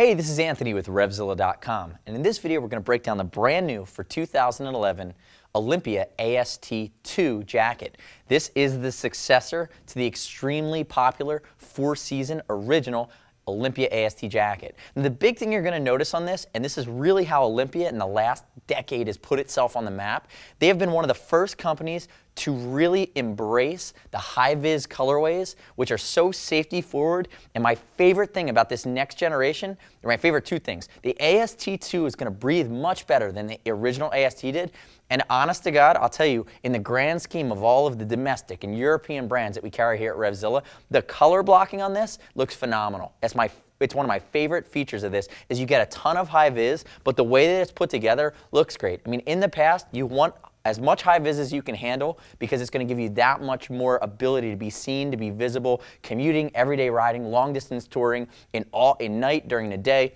Hey, this is Anthony with RevZilla.com, and in this video we're going to break down the brand new for 2011 Olympia AST2 jacket. This is the successor to the extremely popular four-season original Olympia AST jacket. And the big thing you're going to notice on this, and this is really how Olympia in the last decade has put itself on the map, they have been one of the first companies to really embrace the high-vis colorways, which are so safety forward. And my favorite thing about this next generation, or my favorite two things, the AST2 is going to breathe much better than the original AST did. And honest to God, I'll tell you, in the grand scheme of all of the domestic and European brands that we carry here at RevZilla, the color blocking on this looks phenomenal. That's my it's one of my favorite features of this is you get a ton of high vis, but the way that it's put together looks great. I mean, in the past, you want as much high vis as you can handle because it's going to give you that much more ability to be seen, to be visible, commuting, everyday riding, long distance touring, in all in night during the day.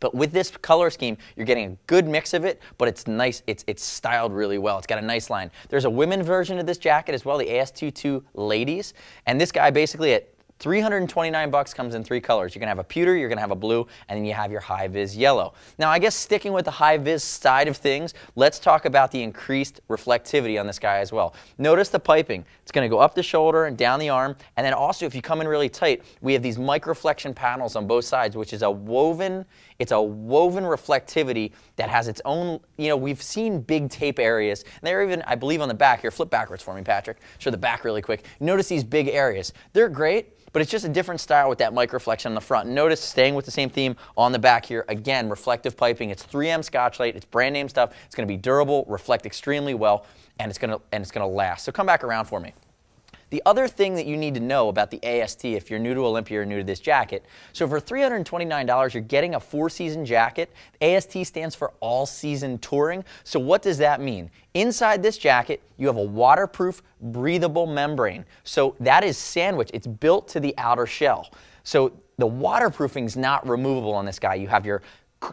But with this color scheme, you're getting a good mix of it, but it's nice. It's, it's styled really well. It's got a nice line. There's a women version of this jacket as well, the AST2 ladies. And this guy basically at 329 bucks comes in three colors. You're gonna have a pewter, you're gonna have a blue, and then you have your high vis yellow. Now, I guess sticking with the high vis side of things, let's talk about the increased reflectivity on this guy as well. Notice the piping. It's gonna go up the shoulder and down the arm, and then also if you come in really tight, we have these microflection panels on both sides, which is a woven, it's a woven reflectivity that has its own, you know, we've seen big tape areas, and they're even, I believe on the back here, flip backwards for me, Patrick, show the back really quick. Notice these big areas. They're great, but it's just a different style with that microflection on the front. Notice, staying with the same theme on the back here, again, reflective piping. It's 3M Scotchlite. It's brand name stuff. It's going to be durable, reflect extremely well, and it's going to and it's going to last. So come back around for me. The other thing that you need to know about the AST if you're new to Olympia or new to this jacket, so for $329, you're getting a four season jacket. AST stands for all season touring. So what does that mean? Inside this jacket, you have a waterproof, breathable membrane. So that is sandwiched, it's built to the outer shell. So the waterproofing is not removable on this guy. You have your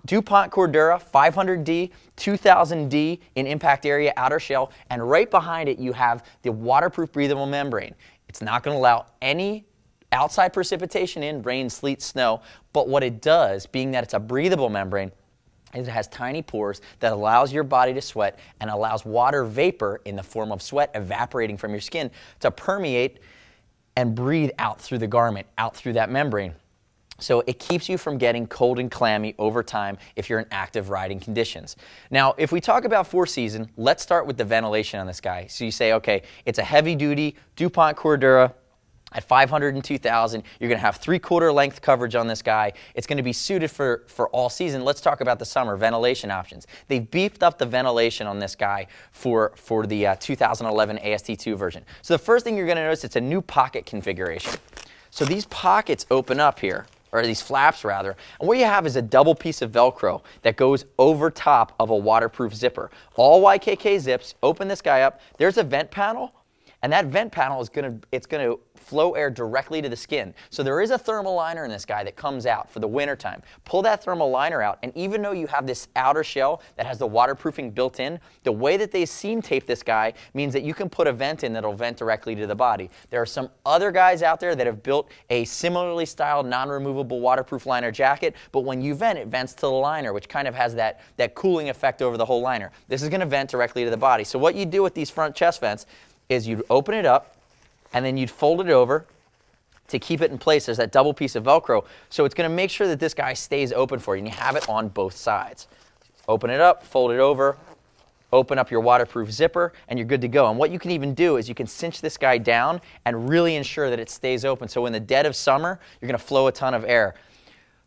DuPont Cordura 500D, 2000D in impact area outer shell, and right behind it you have the waterproof breathable membrane. It's not going to allow any outside precipitation in, rain, sleet, snow, but what it does, being that it's a breathable membrane, is it has tiny pores that allows your body to sweat and allows water vapor in the form of sweat evaporating from your skin to permeate and breathe out through the garment, out through that membrane. So it keeps you from getting cold and clammy over time if you're in active riding conditions. Now, if we talk about four season, let's start with the ventilation on this guy. So you say, okay, it's a heavy duty DuPont Cordura at 502,000. You're going to have three quarter length coverage on this guy. It's going to be suited for, for all season. Let's talk about the summer ventilation options. They've beefed up the ventilation on this guy for, for the uh, 2011 AST2 version. So the first thing you're going to notice, it's a new pocket configuration. So these pockets open up here or these flaps rather. And what you have is a double piece of Velcro that goes over top of a waterproof zipper. All YKK zips, open this guy up. There's a vent panel, and that vent panel is gonna, it's gonna flow air directly to the skin. So there is a thermal liner in this guy that comes out for the winter time. Pull that thermal liner out, and even though you have this outer shell that has the waterproofing built in, the way that they seam tape this guy means that you can put a vent in that'll vent directly to the body. There are some other guys out there that have built a similarly styled non-removable waterproof liner jacket, but when you vent, it vents to the liner, which kind of has that, that cooling effect over the whole liner. This is gonna vent directly to the body. So what you do with these front chest vents is you'd open it up, and then you'd fold it over to keep it in place. There's that double piece of Velcro. So it's going to make sure that this guy stays open for you, and you have it on both sides. Open it up, fold it over, open up your waterproof zipper, and you're good to go. And what you can even do is you can cinch this guy down and really ensure that it stays open. So in the dead of summer, you're going to flow a ton of air.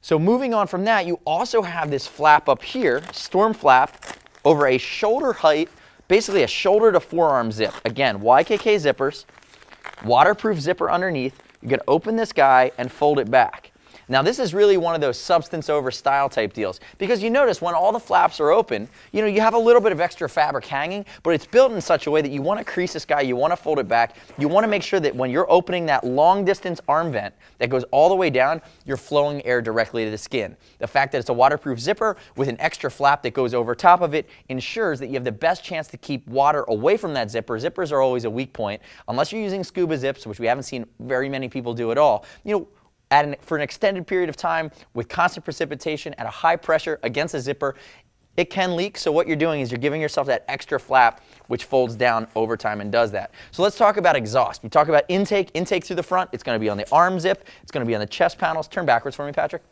So moving on from that, you also have this flap up here, storm flap, over a shoulder height, basically a shoulder to forearm zip. Again, YKK zippers waterproof zipper underneath. You can open this guy and fold it back. Now this is really one of those substance over style type deals because you notice when all the flaps are open, you know, you have a little bit of extra fabric hanging, but it's built in such a way that you want to crease this guy, you want to fold it back, you want to make sure that when you're opening that long distance arm vent that goes all the way down, you're flowing air directly to the skin. The fact that it's a waterproof zipper with an extra flap that goes over top of it ensures that you have the best chance to keep water away from that zipper. Zippers are always a weak point unless you're using scuba zips, which we haven't seen very many people do at all. You know, an, for an extended period of time with constant precipitation at a high pressure against the zipper, it can leak. So what you're doing is you're giving yourself that extra flap which folds down over time and does that. So let's talk about exhaust. We talk about intake, intake through the front. It's going to be on the arm zip. It's going to be on the chest panels. Turn backwards for me, Patrick.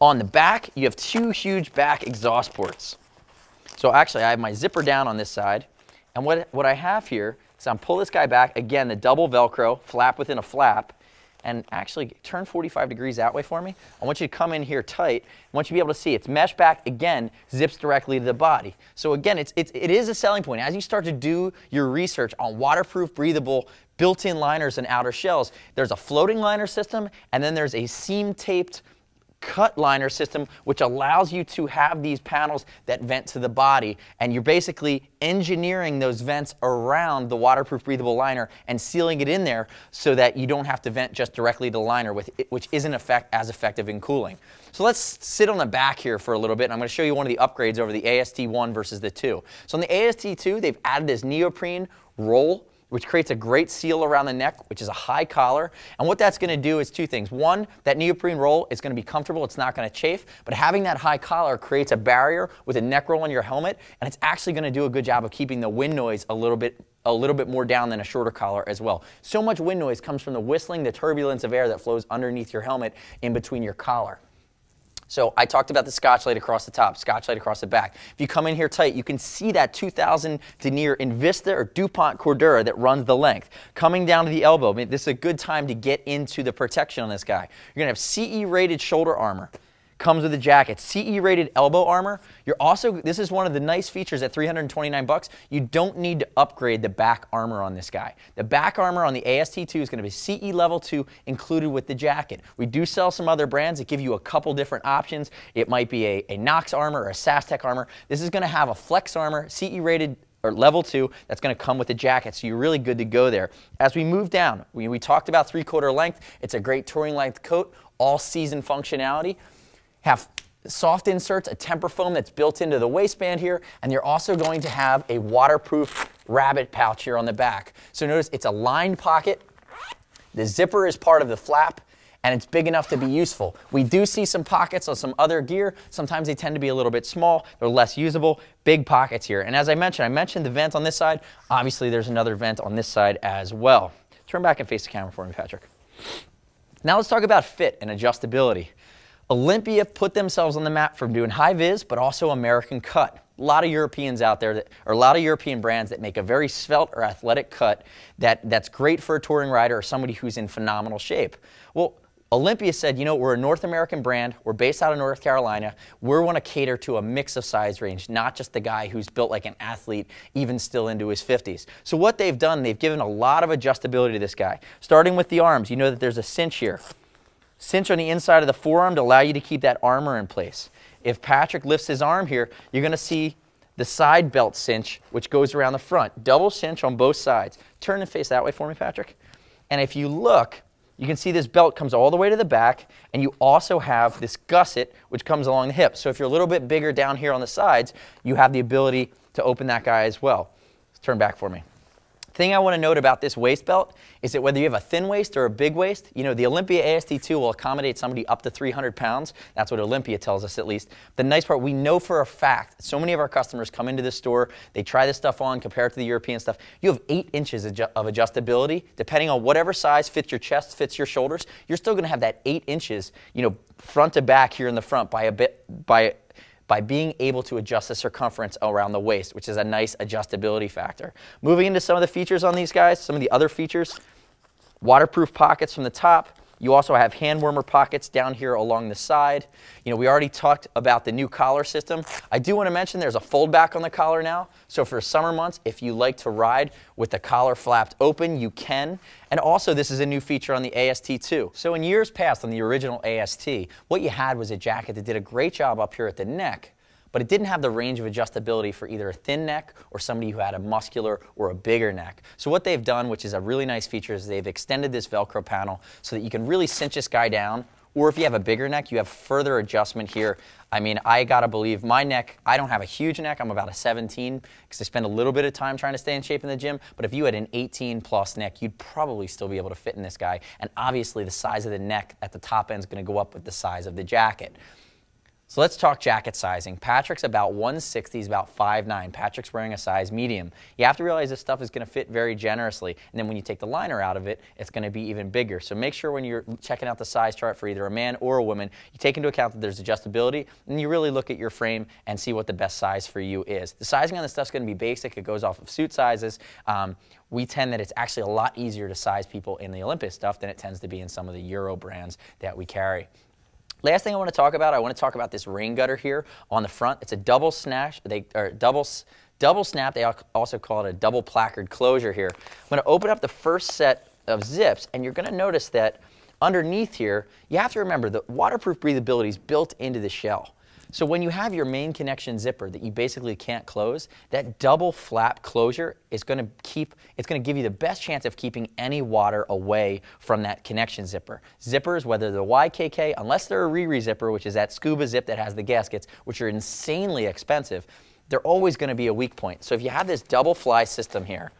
On the back, you have two huge back exhaust ports. So actually, I have my zipper down on this side. And what, what I have here is I'm pull this guy back. Again, the double Velcro, flap within a flap and actually turn 45 degrees that way for me. I want you to come in here tight. I want you to be able to see it's mesh back again, zips directly to the body. So again, it's, it's, it is a selling point. As you start to do your research on waterproof, breathable, built-in liners and outer shells, there's a floating liner system and then there's a seam taped cut liner system, which allows you to have these panels that vent to the body. And you're basically engineering those vents around the waterproof breathable liner and sealing it in there so that you don't have to vent just directly to the liner, with it, which isn't effect, as effective in cooling. So let's sit on the back here for a little bit. And I'm going to show you one of the upgrades over the AST1 versus the 2. So on the AST2, they've added this neoprene roll which creates a great seal around the neck, which is a high collar. And what that's going to do is two things. One, that neoprene roll is going to be comfortable. It's not going to chafe. But having that high collar creates a barrier with a neck roll on your helmet, and it's actually going to do a good job of keeping the wind noise a little bit a little bit more down than a shorter collar as well. So much wind noise comes from the whistling, the turbulence of air that flows underneath your helmet in between your collar. So I talked about the Scotchlite across the top, Scotchlite across the back. If you come in here tight, you can see that 2000 denier Invista or DuPont Cordura that runs the length. Coming down to the elbow, I mean, this is a good time to get into the protection on this guy. You're to have CE rated shoulder armor comes with a jacket. CE rated elbow armor. You're also, this is one of the nice features at 329 bucks. You don't need to upgrade the back armor on this guy. The back armor on the AST2 is going to be CE level 2 included with the jacket. We do sell some other brands that give you a couple different options. It might be a, a Knox armor or a SAS-TEC armor. This is going to have a flex armor, CE rated or level two, that's going to come with the jacket, so you're really good to go there. As we move down, we, we talked about three-quarter length. It's a great touring length coat, all season functionality have soft inserts, a temper foam that's built into the waistband here, and you're also going to have a waterproof rabbit pouch here on the back. So notice it's a lined pocket. The zipper is part of the flap, and it's big enough to be useful. We do see some pockets on some other gear. Sometimes they tend to be a little bit small. They're less usable. Big pockets here. And as I mentioned, I mentioned the vent on this side. Obviously, there's another vent on this side as well. Turn back and face the camera for me, Patrick. Now let's talk about fit and adjustability. Olympia put themselves on the map from doing high vis, but also American cut. A lot of Europeans out there, that, or a lot of European brands that make a very svelte or athletic cut that, that's great for a touring rider or somebody who's in phenomenal shape. Well, Olympia said, you know, we're a North American brand. We're based out of North Carolina. We want to cater to a mix of size range, not just the guy who's built like an athlete, even still into his 50s. So what they've done, they've given a lot of adjustability to this guy. Starting with the arms, you know that there's a cinch here cinch on the inside of the forearm to allow you to keep that armor in place. If Patrick lifts his arm here, you're going to see the side belt cinch, which goes around the front. Double cinch on both sides. Turn and face that way for me, Patrick. And if you look, you can see this belt comes all the way to the back, and you also have this gusset, which comes along the hip. So if you're a little bit bigger down here on the sides, you have the ability to open that guy as well. Let's turn back for me. Thing I want to note about this waist belt is that whether you have a thin waist or a big waist, you know, the Olympia AST2 will accommodate somebody up to 300 pounds. That's what Olympia tells us at least. The nice part, we know for a fact, so many of our customers come into this store, they try this stuff on, compare it to the European stuff. You have eight inches of adjustability. Depending on whatever size fits your chest, fits your shoulders, you're still going to have that eight inches, you know, front to back here in the front by a bit, by by being able to adjust the circumference around the waist, which is a nice adjustability factor. Moving into some of the features on these guys, some of the other features, waterproof pockets from the top, you also have hand warmer pockets down here along the side. You know, we already talked about the new collar system. I do want to mention there's a fold back on the collar now. So for summer months, if you like to ride with the collar flapped open, you can. And also this is a new feature on the AST2. So in years past on the original AST, what you had was a jacket that did a great job up here at the neck, but it didn't have the range of adjustability for either a thin neck or somebody who had a muscular or a bigger neck. So what they've done, which is a really nice feature, is they've extended this Velcro panel so that you can really cinch this guy down Or if you have a bigger neck, you have further adjustment here. I mean, I gotta believe my neck, I don't have a huge neck. I'm about a 17 because I spend a little bit of time trying to stay in shape in the gym. But if you had an 18 plus neck, you'd probably still be able to fit in this guy. And obviously, the size of the neck at the top end is gonna go up with the size of the jacket. So let's talk jacket sizing. Patrick's about 160, he's about 5'9". Patrick's wearing a size medium. You have to realize this stuff is going to fit very generously. And then when you take the liner out of it, it's going to be even bigger. So make sure when you're checking out the size chart for either a man or a woman, you take into account that there's adjustability and you really look at your frame and see what the best size for you is. The sizing on this stuff is going to be basic. It goes off of suit sizes. Um, we tend that it's actually a lot easier to size people in the Olympia stuff than it tends to be in some of the Euro brands that we carry. Last thing I want to talk about, I want to talk about this rain gutter here on the front. It's a double snap, they double double snap. They also call it a double placard closure here. I'm going to open up the first set of zips, and you're going to notice that underneath here, you have to remember the waterproof breathability is built into the shell. So when you have your main connection zipper that you basically can't close, that double flap closure is going to keep, it's going to give you the best chance of keeping any water away from that connection zipper. Zippers, whether they're YKK, unless they're a Riri zipper, which is that scuba zip that has the gaskets, which are insanely expensive, they're always going to be a weak point. So if you have this double fly system here,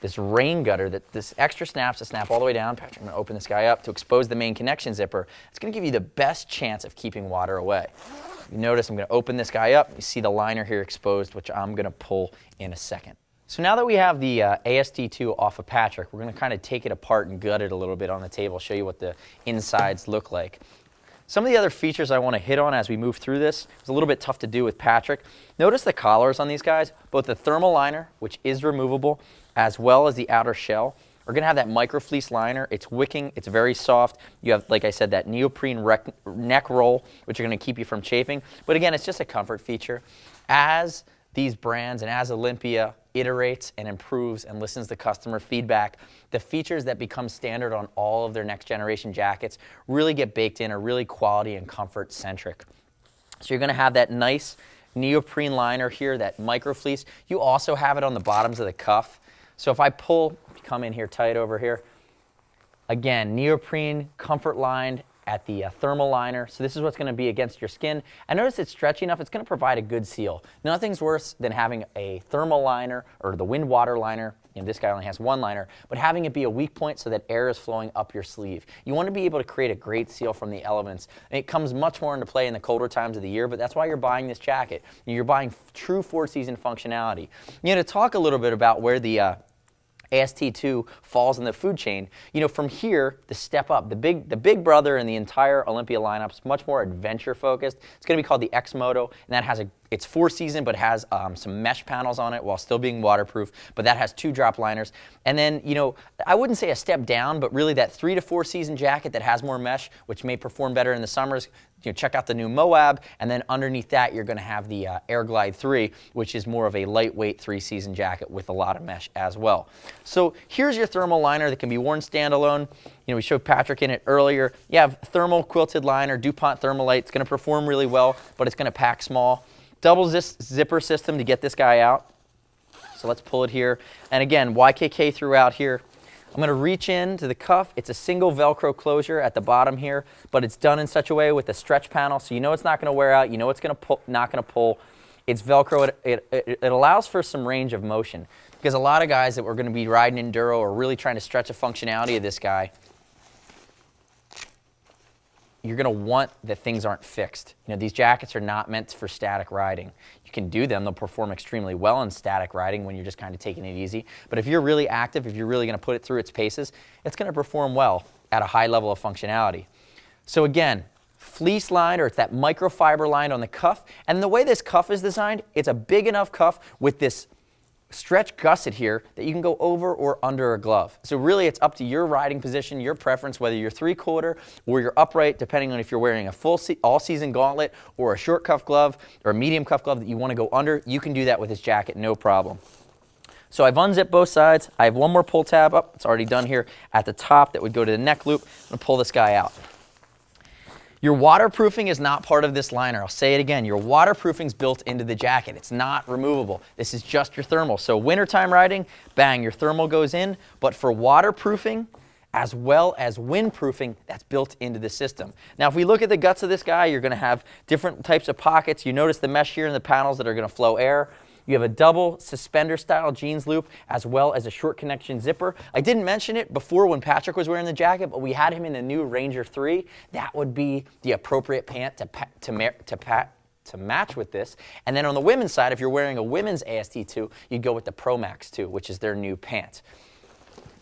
this rain gutter, that this extra snaps to snap all the way down. Patrick, I'm going to open this guy up to expose the main connection zipper. It's going to give you the best chance of keeping water away. You notice I'm going to open this guy up. You see the liner here exposed, which I'm going to pull in a second. So now that we have the uh, AST2 off of Patrick, we're going to kind of take it apart and gut it a little bit on the table, show you what the insides look like. Some of the other features I want to hit on as we move through this, it's a little bit tough to do with Patrick. Notice the collars on these guys, both the thermal liner, which is removable, as well as the outer shell we're going to have that microfleece liner. It's wicking. It's very soft. You have, like I said, that neoprene neck roll, which are going to keep you from chafing. But again, it's just a comfort feature. As these brands and as Olympia iterates and improves and listens to customer feedback, the features that become standard on all of their next generation jackets really get baked in, are really quality and comfort centric. So you're going to have that nice neoprene liner here, that microfleece. You also have it on the bottoms of the cuff. So if I pull, come in here tight over here, again, neoprene, comfort lined at the uh, thermal liner. So this is what's going to be against your skin. And notice it's stretchy enough, it's going to provide a good seal. Nothing's worse than having a thermal liner or the wind water liner. Know, this guy only has one liner, but having it be a weak point so that air is flowing up your sleeve. You want to be able to create a great seal from the elements. And it comes much more into play in the colder times of the year, but that's why you're buying this jacket. You're buying true four season functionality. You know, to talk a little bit about where the uh, AST2 falls in the food chain. You know, from here, the step up, the big, the big brother in the entire Olympia lineup is much more adventure focused. It's going to be called the X Moto, and that has a it's four season, but has um, some mesh panels on it while still being waterproof. But that has two drop liners. And then, you know, I wouldn't say a step down, but really that three to four season jacket that has more mesh, which may perform better in the summers. You know, check out the new Moab, and then underneath that, you're going to have the uh, Air Glide 3, which is more of a lightweight three season jacket with a lot of mesh as well. So here's your thermal liner that can be worn standalone. You know, we showed Patrick in it earlier. You have thermal quilted liner, DuPont Thermolite. It's going to perform really well, but it's going to pack small. Double zipper system to get this guy out. So let's pull it here. And again, YKK throughout here. I'm going to reach in to the cuff. It's a single Velcro closure at the bottom here, but it's done in such a way with a stretch panel, so you know it's not going to wear out. You know it's going to pull, not going to pull. It's Velcro. It, it, it, it allows for some range of motion because a lot of guys that were going to be riding enduro are really trying to stretch the functionality of this guy you're going to want that things aren't fixed. You know, these jackets are not meant for static riding. You can do them, they'll perform extremely well in static riding when you're just kind of taking it easy. But if you're really active, if you're really going to put it through its paces, it's going to perform well at a high level of functionality. So again, fleece line or it's that microfiber line on the cuff. And the way this cuff is designed, it's a big enough cuff with this stretch gusset here that you can go over or under a glove. So really it's up to your riding position, your preference, whether you're three quarter or you're upright, depending on if you're wearing a full se all season gauntlet or a short cuff glove or a medium cuff glove that you want to go under, you can do that with this jacket, no problem. So I've unzipped both sides. I have one more pull tab up. It's already done here at the top that would go to the neck loop. I'm to pull this guy out. Your waterproofing is not part of this liner. I'll say it again. Your waterproofing is built into the jacket. It's not removable. This is just your thermal. So wintertime riding, bang, your thermal goes in. But for waterproofing, as well as windproofing that's built into the system. Now, if we look at the guts of this guy, you're going to have different types of pockets. You notice the mesh here in the panels that are going to flow air. You have a double suspender style jeans loop as well as a short connection zipper. I didn't mention it before when Patrick was wearing the jacket, but we had him in the new Ranger 3. That would be the appropriate pant to, to, to, pat, to match with this. And then on the women's side, if you're wearing a women's AST2, you'd go with the Pro Max 2, which is their new pant.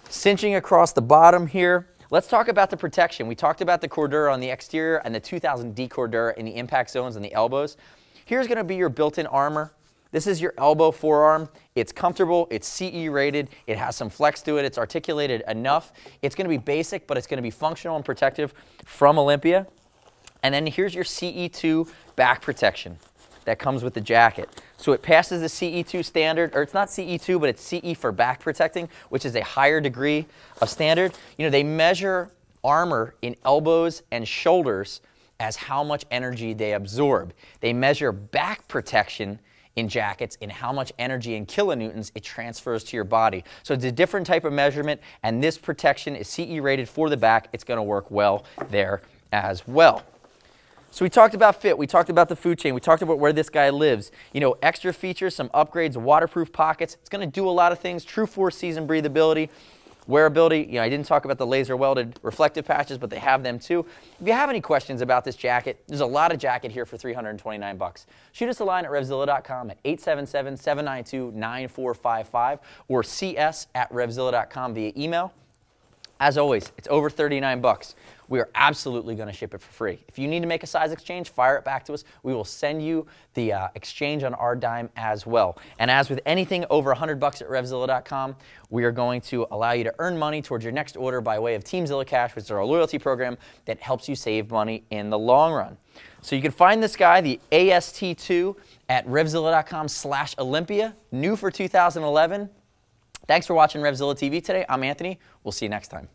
Cinching across the bottom here, Let's talk about the protection. We talked about the Cordura on the exterior and the 2000D Cordura in the impact zones and the elbows. Here's to be your built-in armor. This is your elbow forearm. It's comfortable, it's CE rated, it has some flex to it, it's articulated enough. It's gonna be basic, but it's gonna be functional and protective from Olympia. And then here's your CE2 back protection that comes with the jacket. So it passes the CE2 standard, or it's not CE2, but it's CE for back protecting, which is a higher degree of standard. You know, they measure armor in elbows and shoulders as how much energy they absorb. They measure back protection in jackets in how much energy in kilonewtons it transfers to your body. So it's a different type of measurement, and this protection is CE rated for the back. It's going to work well there as well. So we talked about fit, we talked about the food chain, we talked about where this guy lives. You know, extra features, some upgrades, waterproof pockets. It's going to do a lot of things. True four season breathability. Wearability, you know, I didn't talk about the laser welded reflective patches, but they have them too. If you have any questions about this jacket, there's a lot of jacket here for 329 bucks. Shoot us a line at revzilla.com at 877-792-9455 or cs at revzilla.com via email. As always, it's over 39 bucks. We are absolutely going to ship it for free. If you need to make a size exchange, fire it back to us. We will send you the uh, exchange on our dime as well. And as with anything over 100 bucks at RevZilla.com, we are going to allow you to earn money towards your next order by way of Teamzilla Cash, which is our loyalty program that helps you save money in the long run. So you can find this guy, the AST2, at RevZilla.com slash Olympia, new for 2011. Thanks for watching RevZilla TV today. I'm Anthony. We'll see you next time.